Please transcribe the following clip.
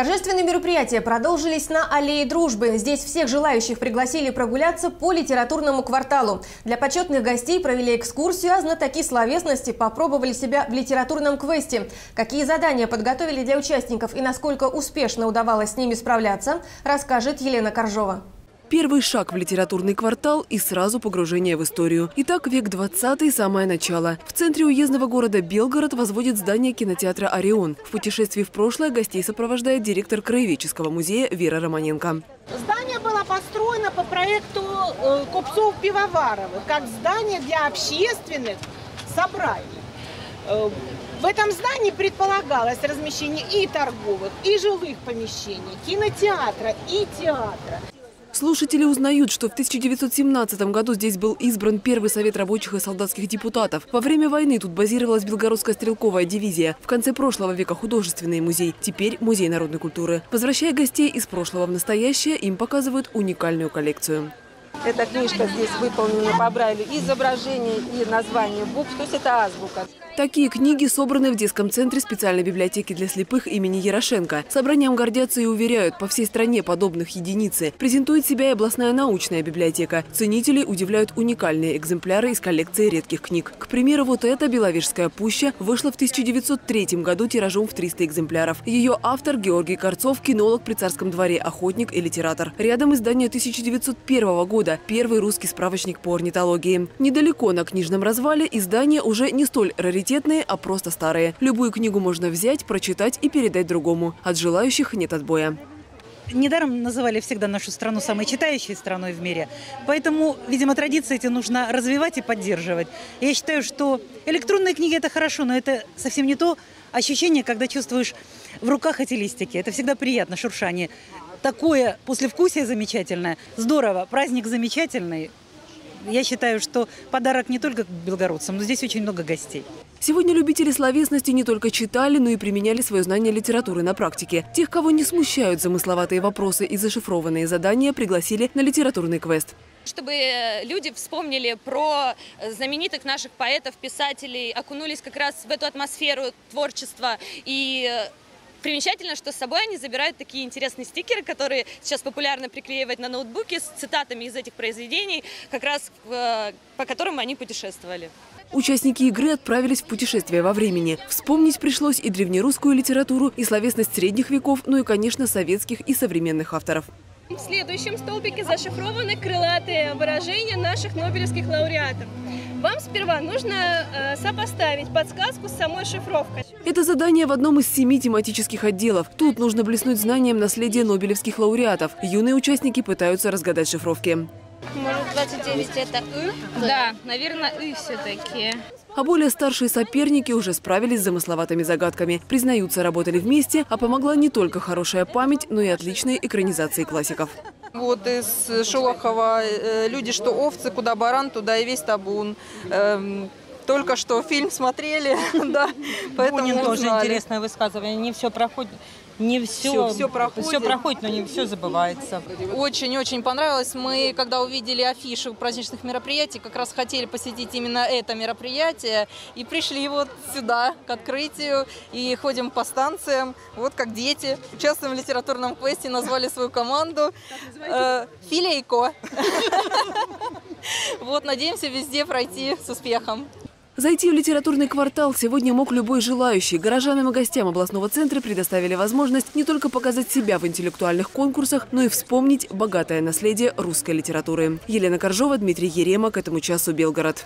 Торжественные мероприятия продолжились на Аллее Дружбы. Здесь всех желающих пригласили прогуляться по литературному кварталу. Для почетных гостей провели экскурсию, а знатоки словесности попробовали себя в литературном квесте. Какие задания подготовили для участников и насколько успешно удавалось с ними справляться, расскажет Елена Коржова. Первый шаг в литературный квартал и сразу погружение в историю. Итак, век 20 самое начало. В центре уездного города Белгород возводит здание кинотеатра «Орион». В путешествии в прошлое гостей сопровождает директор Краеведческого музея Вера Романенко. Здание было построено по проекту э, Купцов-Пивоваровых, как здание для общественных собраний. Э, в этом здании предполагалось размещение и торговых, и жилых помещений, кинотеатра, и театра. Слушатели узнают, что в 1917 году здесь был избран первый совет рабочих и солдатских депутатов. Во время войны тут базировалась Белгородская стрелковая дивизия. В конце прошлого века художественный музей, теперь музей народной культуры. Возвращая гостей из прошлого в настоящее, им показывают уникальную коллекцию. Эта книжка здесь выполнена по Брайлю. Изображение и название букв, то есть это азбука. Такие книги собраны в детском центре специальной библиотеки для слепых имени Ярошенко. Собранием гордятся и уверяют, по всей стране подобных единицы. Презентует себя и областная научная библиотека. Ценителей удивляют уникальные экземпляры из коллекции редких книг. К примеру, вот эта «Беловежская пуща» вышла в 1903 году тиражом в 300 экземпляров. Ее автор Георгий Корцов – кинолог при царском дворе, охотник и литератор. Рядом издание 1901 года – первый русский справочник по орнитологии. Недалеко на книжном развале издание уже не столь раритетные, а просто старые. Любую книгу можно взять, прочитать и передать другому. От желающих нет отбоя. Недаром называли всегда нашу страну самой читающей страной в мире. Поэтому, видимо, традиции эти нужно развивать и поддерживать. Я считаю, что электронные книги – это хорошо, но это совсем не то ощущение, когда чувствуешь в руках эти листики. Это всегда приятно, шуршание. Такое послевкусие замечательное. Здорово, праздник замечательный. Я считаю, что подарок не только белгородцам, но здесь очень много гостей. Сегодня любители словесности не только читали, но и применяли свое знание литературы на практике. Тех, кого не смущают замысловатые вопросы и зашифрованные задания, пригласили на литературный квест чтобы э, люди вспомнили про знаменитых наших поэтов, писателей, окунулись как раз в эту атмосферу творчества и э, Примечательно, что с собой они забирают такие интересные стикеры, которые сейчас популярно приклеивать на ноутбуки с цитатами из этих произведений, как раз э, по которым они путешествовали. Участники игры отправились в путешествие во времени. Вспомнить пришлось и древнерусскую литературу, и словесность средних веков, ну и, конечно, советских и современных авторов. В следующем столбике зашифрованы крылатые выражения наших нобелевских лауреатов. Вам сперва нужно э, сопоставить подсказку с самой шифровкой. Это задание в одном из семи тематических отделов. Тут нужно блеснуть знанием наследия нобелевских лауреатов. Юные участники пытаются разгадать шифровки. Может, 29 это «ы»? Да, наверное, «ы» все-таки. А более старшие соперники уже справились с замысловатыми загадками. Признаются, работали вместе, а помогла не только хорошая память, но и отличные экранизации классиков. Вот из Шолохова э, «Люди, что овцы, куда баран, туда и весь табун». Эм, только что фильм смотрели, да, поэтому Бунин тоже интересное высказывание. Не все проходит, не все, все, все, проходит. все проходит, но не все забывается. Очень-очень понравилось. Мы, когда увидели афишу праздничных мероприятий, как раз хотели посетить именно это мероприятие и пришли вот сюда к открытию и ходим по станциям, вот как дети. Участвуем в литературном квесте, назвали свою команду э, Филейко. Вот, надеемся везде пройти с успехом. Зайти в литературный квартал сегодня мог любой желающий. Горожанам и гостям областного центра предоставили возможность не только показать себя в интеллектуальных конкурсах, но и вспомнить богатое наследие русской литературы. Елена Коржова, Дмитрий Ерема. К этому часу Белгород.